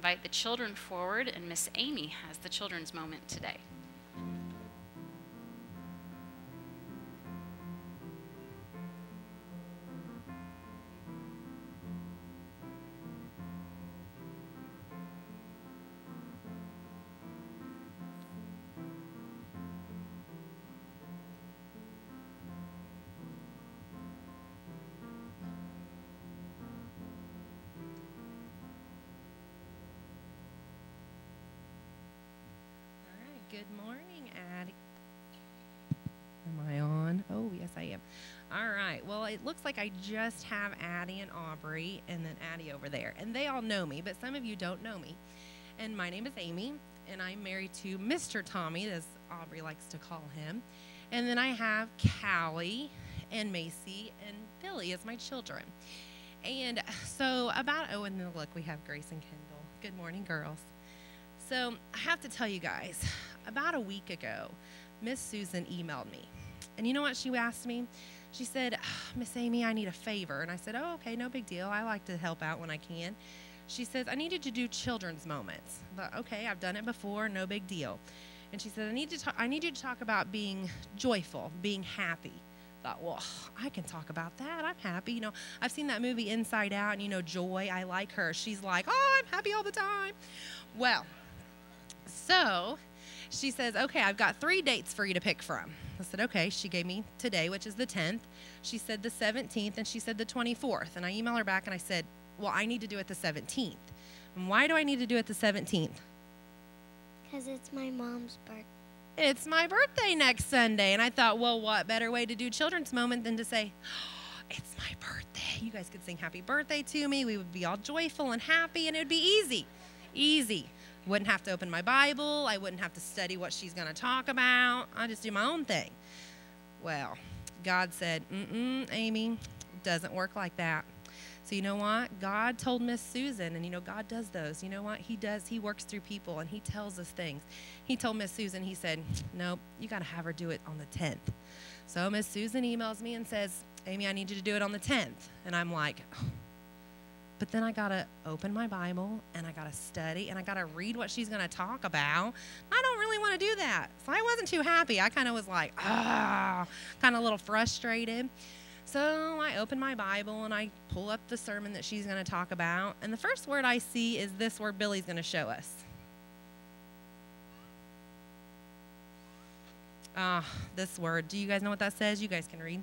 invite the children forward, and Miss Amy has the children's moment today. Good morning, Addie. Am I on? Oh, yes, I am. All right. Well, it looks like I just have Addie and Aubrey, and then Addie over there. And they all know me, but some of you don't know me. And my name is Amy, and I'm married to Mr. Tommy, as Aubrey likes to call him. And then I have Callie and Macy and Billy as my children. And so, about, oh, and then look, we have Grace and Kendall. Good morning, girls. So, I have to tell you guys, about a week ago, Miss Susan emailed me. And you know what she asked me? She said, ah, Miss Amy, I need a favor. And I said, Oh, okay, no big deal. I like to help out when I can. She says, I needed to do children's moments. Thought, okay, I've done it before, no big deal. And she said, I need to talk, I need you to talk about being joyful, being happy. Thought, well, I can talk about that. I'm happy. You know, I've seen that movie Inside Out, and you know, Joy, I like her. She's like, oh, I'm happy all the time. Well, so she says, Okay, I've got three dates for you to pick from. I said, Okay. She gave me today, which is the 10th. She said the 17th, and she said the 24th. And I emailed her back and I said, Well, I need to do it the 17th. And why do I need to do it the 17th? Because it's my mom's birthday. It's my birthday next Sunday. And I thought, Well, what better way to do children's moment than to say, oh, It's my birthday. You guys could sing happy birthday to me. We would be all joyful and happy, and it would be easy. Easy wouldn't have to open my Bible. I wouldn't have to study what she's going to talk about. I just do my own thing. Well, God said, mm-mm, Amy, doesn't work like that. So you know what? God told Miss Susan, and you know, God does those. You know what? He does, he works through people and he tells us things. He told Miss Susan, he said, Nope, you gotta have her do it on the 10th. So Miss Susan emails me and says, Amy, I need you to do it on the 10th. And I'm like, but then I got to open my Bible and I got to study and I got to read what she's going to talk about. I don't really want to do that. So I wasn't too happy. I kind of was like, ah, kind of a little frustrated. So I open my Bible and I pull up the sermon that she's going to talk about. And the first word I see is this word Billy's going to show us. Ah, this word. Do you guys know what that says? You guys can read.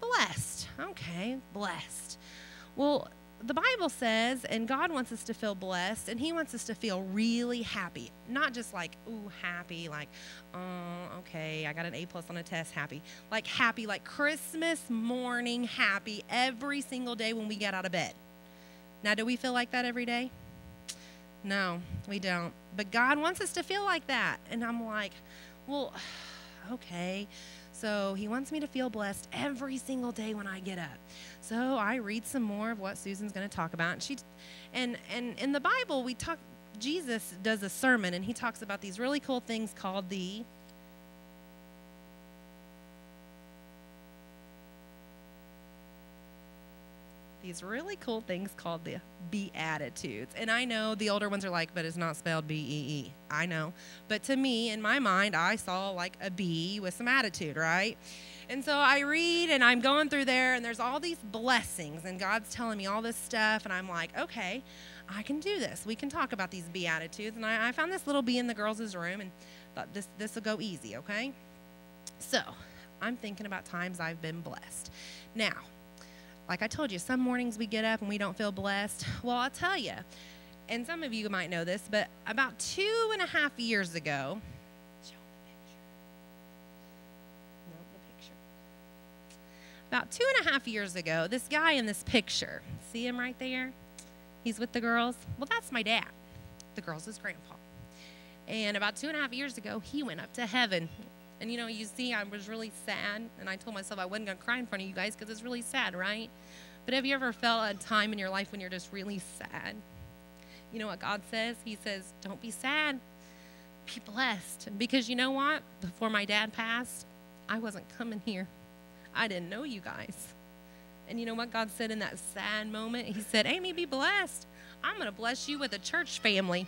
Blessed. Okay, blessed. Well, the Bible says, and God wants us to feel blessed, and He wants us to feel really happy. Not just like, ooh, happy, like, oh, okay, I got an A plus on a test, happy. Like, happy, like Christmas morning, happy every single day when we get out of bed. Now, do we feel like that every day? No, we don't. But God wants us to feel like that. And I'm like, well, okay. So he wants me to feel blessed every single day when I get up. So I read some more of what Susan's going to talk about. And she and and in the Bible we talk Jesus does a sermon and he talks about these really cool things called the these really cool things called the Beatitudes. And I know the older ones are like, but it's not spelled B E E. I know. But to me, in my mind, I saw like a B with some attitude, right? And so I read and I'm going through there, and there's all these blessings, and God's telling me all this stuff, and I'm like, okay, I can do this. We can talk about these Beatitudes. And I, I found this little bee in the girls' room and thought this, this will go easy, okay? So I'm thinking about times I've been blessed. Now, like I told you, some mornings we get up and we don't feel blessed. Well, I'll tell you, and some of you might know this, but about two and a half years ago, About two and a half years ago, this guy in this picture, see him right there? He's with the girls. Well, that's my dad. The girls' grandpa. And about two and a half years ago, he went up to heaven. And you know, you see, I was really sad, and I told myself I wasn't going to cry in front of you guys because it's really sad, right? But have you ever felt a time in your life when you're just really sad? You know what God says? He says, Don't be sad, be blessed. Because you know what? Before my dad passed, I wasn't coming here. I didn't know you guys. And you know what God said in that sad moment? He said, Amy, be blessed. I'm going to bless you with a church family.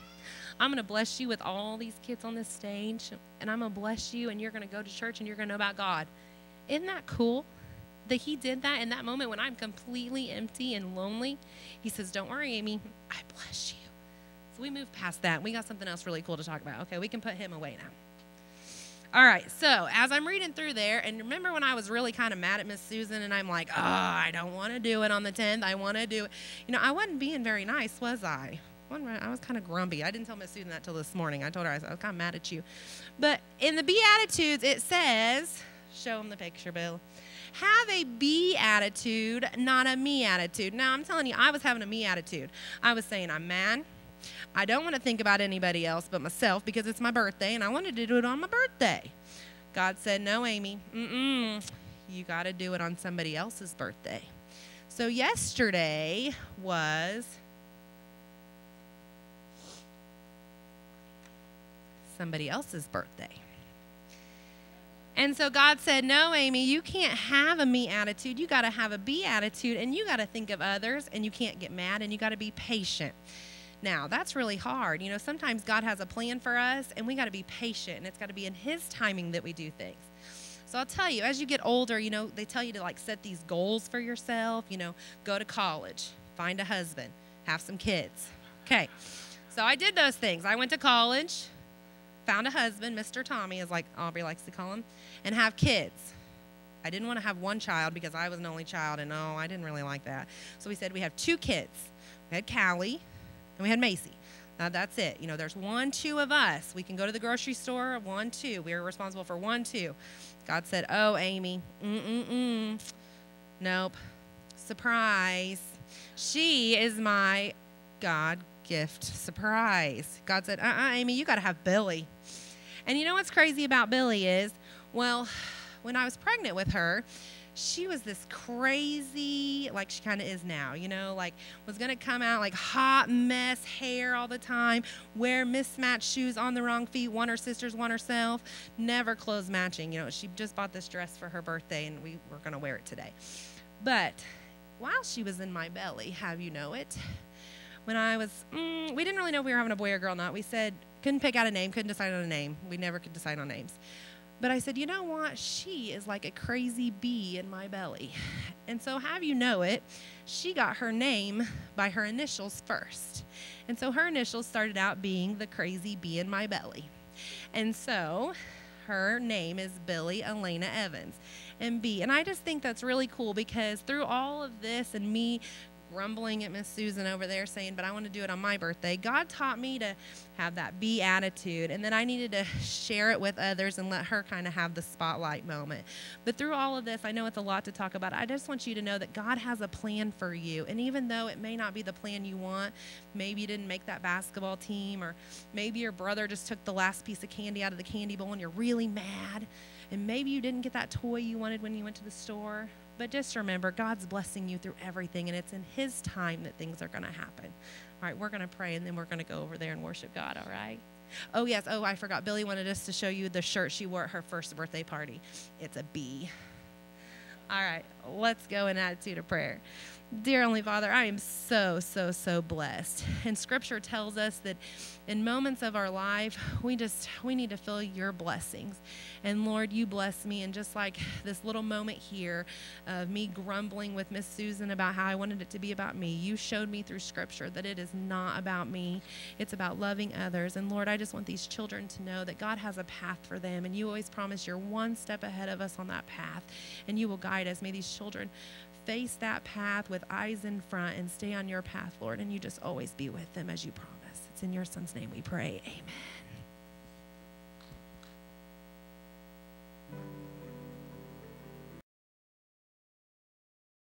I'm going to bless you with all these kids on this stage, and I'm going to bless you, and you're going to go to church and you're going to know about God. Isn't that cool? That he did that in that moment when I'm completely empty and lonely. He says, Don't worry, Amy, I bless you. So we move past that. We got something else really cool to talk about. Okay, we can put him away now. All right, so as I'm reading through there, and remember when I was really kind of mad at Miss Susan, and I'm like, oh, I don't want to do it on the 10th. I want to do it. You know, I wasn't being very nice, was I? I was kind of grumpy. I didn't tell Miss Susan that till this morning. I told her I was, I was kind of mad at you. But in the Beatitudes, it says, show them the picture, Bill. Have a be attitude, not a me attitude. Now, I'm telling you, I was having a me attitude. I was saying, I'm mad. I don't want to think about anybody else but myself because it's my birthday and I wanted to do it on my birthday. God said, No, Amy, mm-mm. You got to do it on somebody else's birthday. So yesterday was somebody else's birthday. And so God said, No, Amy, you can't have a me attitude. You got to have a be attitude, and you got to think of others, and you can't get mad, and you got to be patient. Now, that's really hard. You know, sometimes God has a plan for us, and we got to be patient, and it's got to be in His timing that we do things. So I'll tell you, as you get older, you know, they tell you to like set these goals for yourself, you know, go to college, find a husband, have some kids. Okay. So I did those things. I went to college, found a husband, Mr. Tommy, is like Aubrey likes to call him, and have kids. I didn't want to have one child because I was an only child, and oh, I didn't really like that. So we said we have two kids. We had Callie, and we had Macy. Now that's it. You know, there's one, two of us. We can go to the grocery store, one, two. We are responsible for one, two. God said, Oh, Amy, mm-mm-mm. Nope. Surprise. She is my God gift. Surprise. God said, Uh uh-uh, uh Amy, you got to have Billy. And you know what's crazy about Billy is, well, when I was pregnant with her, she was this crazy, like she kind of is now, you know, like was going to come out like hot mess hair all the time, wear mismatched shoes on the wrong feet, one her sisters, one herself, never clothes matching. You know, she just bought this dress for her birthday and we were going to wear it today. But while she was in my belly, have you know it, when I was, mm, we didn't really know if we were having a boy or girl or not. We said, couldn't pick out a name, couldn't decide on a name. We never could decide on names. But I said, you know what? She is like a crazy bee in my belly. And so, have you know it, she got her name by her initials first. And so, her initials started out being the crazy bee in my belly. And so, her name is Billy Elena Evans and B. And I just think that's really cool because through all of this and me grumbling at Miss Susan over there saying, but I want to do it on my birthday. God taught me to have that be attitude, and then I needed to share it with others and let her kind of have the spotlight moment. But through all of this, I know it's a lot to talk about. I just want you to know that God has a plan for you. And even though it may not be the plan you want, maybe you didn't make that basketball team, or maybe your brother just took the last piece of candy out of the candy bowl and you're really mad, and maybe you didn't get that toy you wanted when you went to the store but just remember, God's blessing you through everything, and it's in His time that things are going to happen. All right, we're going to pray, and then we're going to go over there and worship God, all right? Oh, yes. Oh, I forgot. Billy wanted us to show you the shirt she wore at her first birthday party. It's a bee. All right, let's go in attitude of prayer. Dear Only Father, I am so, so, so blessed. And Scripture tells us that in moments of our life, we just we need to feel your blessings. And Lord, you bless me. And just like this little moment here of me grumbling with Miss Susan about how I wanted it to be about me, you showed me through Scripture that it is not about me. It's about loving others. And Lord, I just want these children to know that God has a path for them. And you always promise you're one step ahead of us on that path. And you will guide us. May these children face that path with eyes in front and stay on your path, Lord, and you just always be with them as you promise. It's in your son's name we pray. Amen.